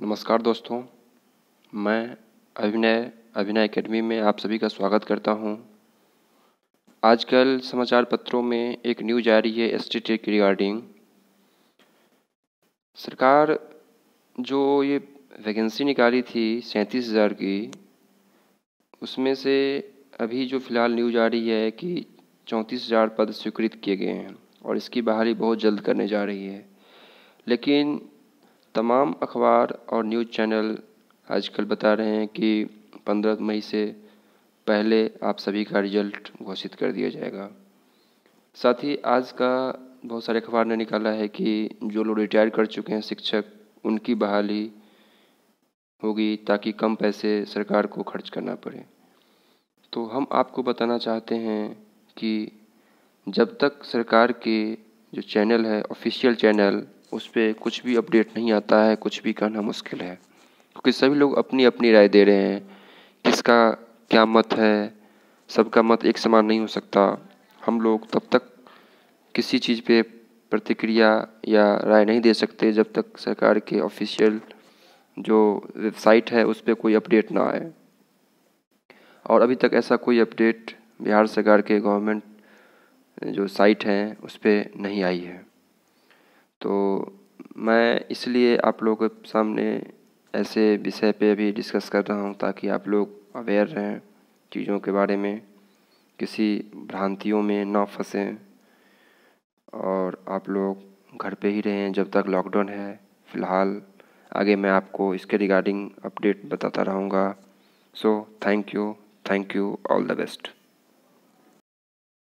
नमस्कार दोस्तों, मैं अभिनय अभिनय एकेडमी में आप सभी का स्वागत करता हूँ। आजकल समाचार पत्रों में एक न्यूज़ आ रही है एस टी की रिगार्डिंग सरकार जो ये वैकेंसी निकाली थी सैंतीस हज़ार की, उसमें से अभी जो फ़िलहाल न्यूज़ आ रही है कि चौंतीस हज़ार पद स्वीकृत किए गए हैं और इसकी बहाली बहुत जल्द करने जा रही है लेकिन तमाम अखबार और न्यूज़ चैनल आजकल बता रहे हैं कि पंद्रह मई से पहले आप सभी का रिज़ल्ट घोषित कर दिया जाएगा। साथ ही आज का बहुत सारे अखबार ने निकाला है कि जो लोग रिटायर कर चुके हैं शिक्षक, उनकी बहाली होगी ताकि कम पैसे सरकार को खर्च करना पड़े। तो हम आपको बताना चाहते हैं कि जब तक सरकार के जो चैनल है ऑफिशियल चैनल, उस पर कुछ भी अपडेट नहीं आता है, कुछ भी कहना मुश्किल है। क्योंकि सभी लोग अपनी अपनी राय दे रहे हैं, किसका क्या मत है, सबका मत एक समान नहीं हो सकता। हम लोग तब तक किसी चीज़ पे प्रतिक्रिया या राय नहीं दे सकते, जब तक सरकार के ऑफिशियल जो वेबसाइट है, उस पर कोई अपडेट ना आए। और अभी तक ऐसा कोई अपडेट बिहार सरकार के गवर्नमेंट जो साइट हैं, उस पर नहीं आई है। तो मैं इसलिए आप लोगों के सामने ऐसे विषय पे भी डिस्कस कर रहा हूँ ताकि आप लोग अवेयर रहें चीज़ों के बारे में, किसी भ्रांतियों में ना फंसें और आप लोग घर पे ही रहें जब तक लॉकडाउन है। फ़िलहाल आगे मैं आपको इसके रिगार्डिंग अपडेट बताता रहूँगा। So thank you thank you all the best